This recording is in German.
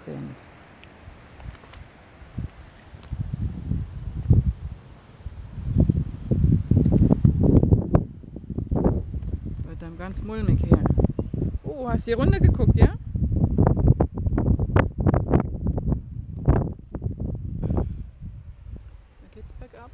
Fernsehen. Wird dann ganz mulmig her. Oh, hast die Runde geguckt, ja? Da geht's bergab.